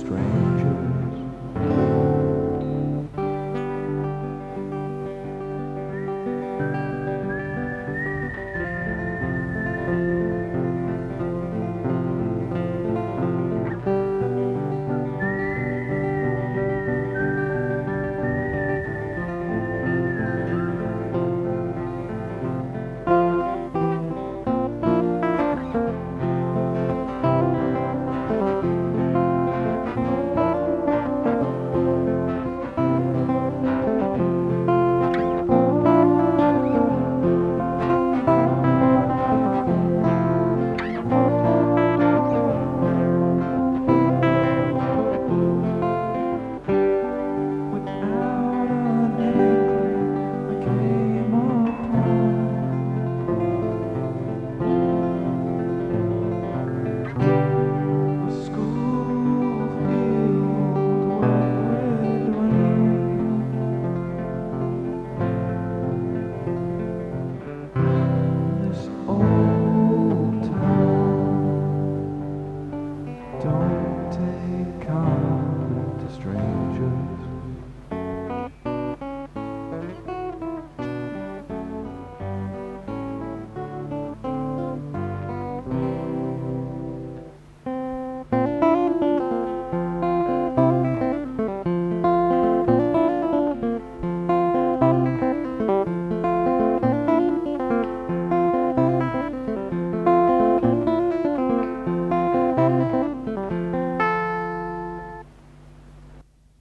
strange.